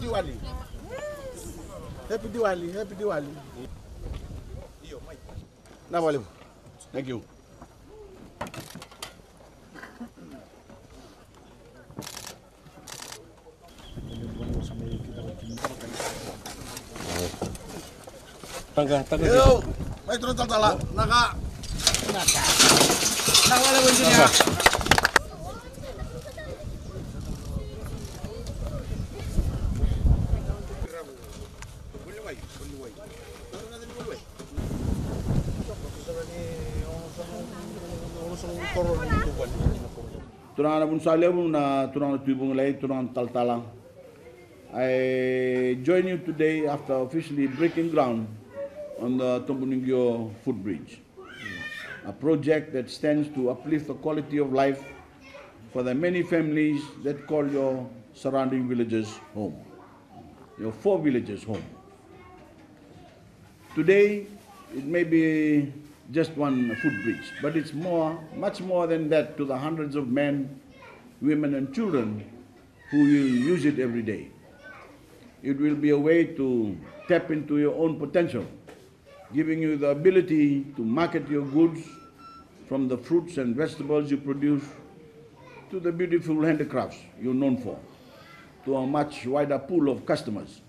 Diwali. Happy Diwali, happy Diwali. Now, Olive. Thank you. Tangga, tangga. Yo, tangga, tantala, naga. Naga. Naga lewat sini ya. Saliu na lay turang taltalang. I join you today after officially breaking ground on the Tobuniqio footbridge, a project that stands to uplift the quality of life for the many families that call your surrounding villages home, your four villages home. Today, it may be just one footbridge, but it's more, much more than that to the hundreds of men, women, and children who will use it every day. It will be a way to tap into your own potential, giving you the ability to market your goods from the fruits and vegetables you produce to the beautiful handicrafts you're known for, to a much wider pool of customers.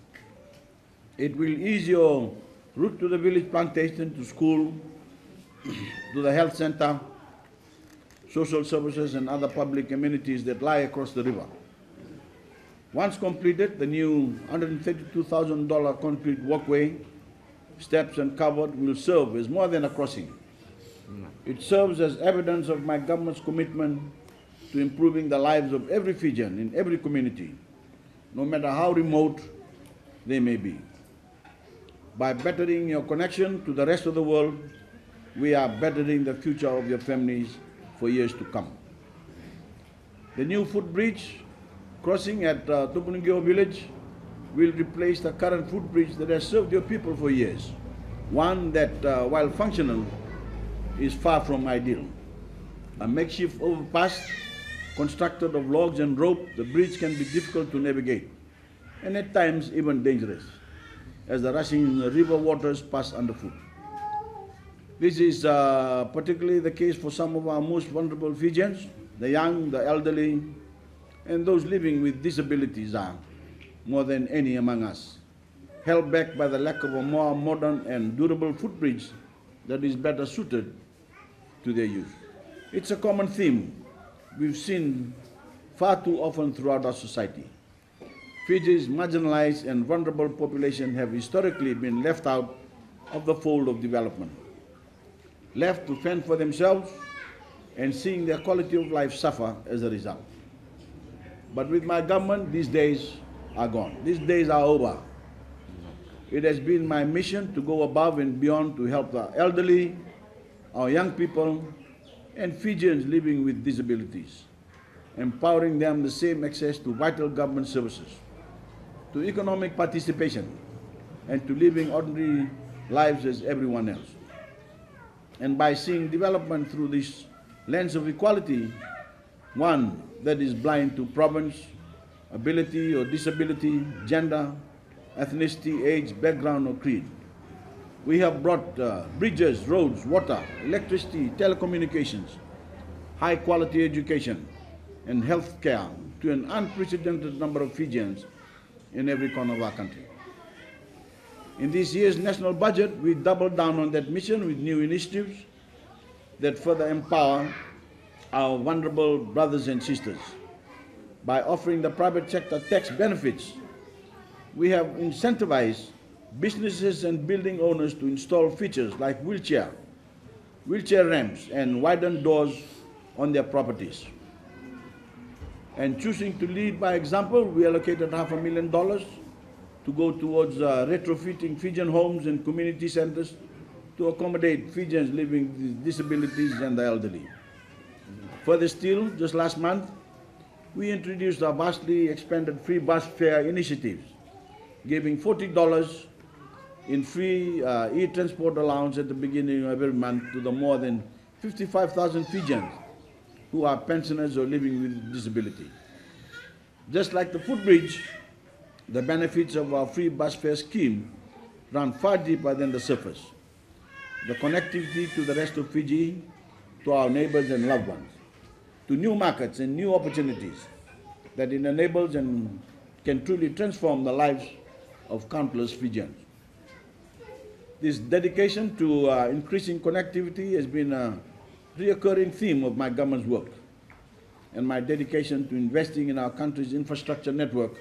It will ease your route to the village plantation, to school, to the health center, social services, and other public amenities that lie across the river. Once completed, the new $132,000 concrete walkway, steps, and covered will serve as more than a crossing. It serves as evidence of my government's commitment to improving the lives of every Fijian in every community, no matter how remote they may be. By bettering your connection to the rest of the world, we are bettering the future of your families for years to come. The new footbridge crossing at uh, village will replace the current footbridge that has served your people for years. One that, uh, while functional, is far from ideal. A makeshift overpass constructed of logs and rope, the bridge can be difficult to navigate and at times even dangerous as the rushing river waters pass underfoot. This is uh, particularly the case for some of our most vulnerable Fijians, the young, the elderly, and those living with disabilities are more than any among us, held back by the lack of a more modern and durable footbridge that is better suited to their use. It's a common theme we've seen far too often throughout our society. Fiji's marginalized and vulnerable population have historically been left out of the fold of development, left to fend for themselves and seeing their quality of life suffer as a result. But with my government, these days are gone. These days are over. It has been my mission to go above and beyond to help the elderly, our young people, and Fijians living with disabilities, empowering them the same access to vital government services, to economic participation, and to living ordinary lives as everyone else. And by seeing development through this lens of equality, one that is blind to province, ability or disability, gender, ethnicity, age, background, or creed. We have brought uh, bridges, roads, water, electricity, telecommunications, high quality education, and health care to an unprecedented number of Fijians in every corner of our country. In this year's national budget, we doubled down on that mission with new initiatives that further empower our vulnerable brothers and sisters. By offering the private sector tax benefits, we have incentivized businesses and building owners to install features like wheelchair, wheelchair ramps, and widened doors on their properties. And choosing to lead by example, we allocated half a million dollars to go towards uh, retrofitting Fijian homes and community centers to accommodate Fijians living with disabilities and the elderly. Further still, just last month, we introduced our vastly expanded free bus fare initiatives, giving $40 in free uh, e-transport allowance at the beginning of every month to the more than 55,000 Fijians who are pensioners or living with disability. Just like the footbridge, the benefits of our free bus fare scheme run far deeper than the surface. The connectivity to the rest of Fiji, to our neighbors and loved ones, to new markets and new opportunities that it enables and can truly transform the lives of countless Fijians. This dedication to uh, increasing connectivity has been a reoccurring theme of my government's work, and my dedication to investing in our country's infrastructure network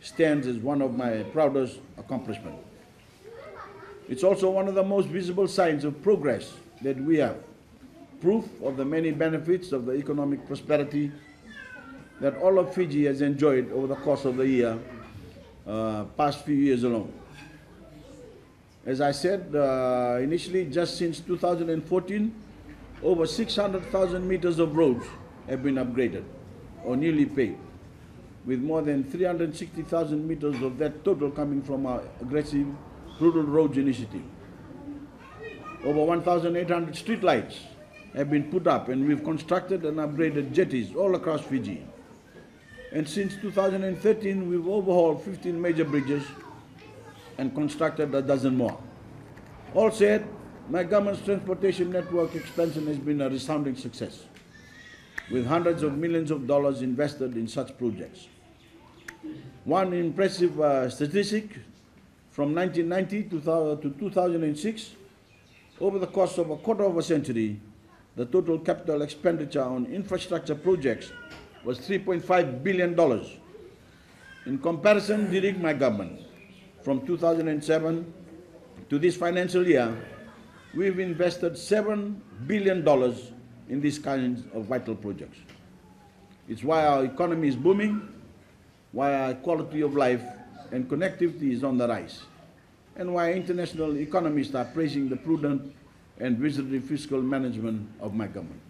stands as one of my proudest accomplishments. It's also one of the most visible signs of progress that we have, proof of the many benefits of the economic prosperity that all of Fiji has enjoyed over the course of the year, uh, past few years alone. As I said uh, initially, just since 2014, over 600,000 meters of roads have been upgraded or newly paved, with more than 360,000 meters of that total coming from our aggressive rural roads initiative. Over 1,800 streetlights have been put up, and we've constructed and upgraded jetties all across Fiji. And since 2013, we've overhauled 15 major bridges and constructed a dozen more. All said, my government's transportation network expansion has been a resounding success, with hundreds of millions of dollars invested in such projects. One impressive uh, statistic from 1990 to to 2006, over the course of a quarter of a century, the total capital expenditure on infrastructure projects was $3.5 billion. In comparison, during my government, from 2007 to this financial year, we've invested $7 billion in these kinds of vital projects. It's why our economy is booming, why quality of life and connectivity is on the rise, and why international economists are praising the prudent and visionary fiscal management of my government.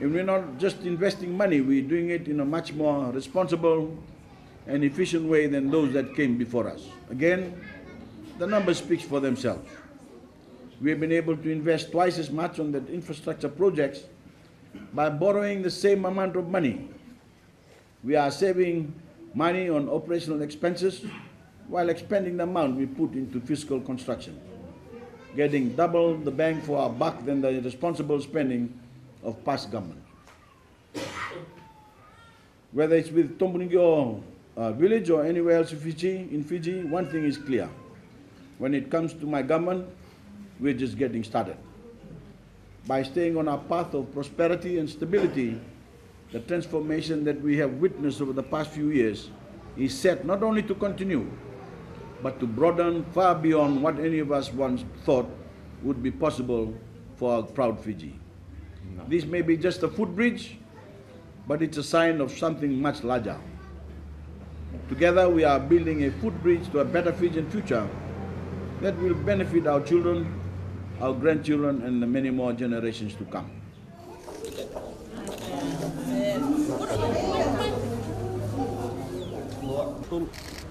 And we're not just investing money, we're doing it in a much more responsible and efficient way than those that came before us. Again, the numbers speak for themselves. We have been able to invest twice as much on the infrastructure projects by borrowing the same amount of money. We are saving money on operational expenses while expanding the amount we put into fiscal construction, getting double the bang for our buck than the responsible spending of past government. Whether it's with Tobuniqio uh, village or anywhere else in Fiji, in Fiji, one thing is clear. When it comes to my government, we're just getting started. By staying on our path of prosperity and stability, the transformation that we have witnessed over the past few years is set not only to continue, but to broaden far beyond what any of us once thought would be possible for our proud Fiji. This may be just a footbridge, but it's a sign of something much larger. Together, we are building a footbridge to a better Fijian future that will benefit our children, our grandchildren, and the many more generations to come. Thank you.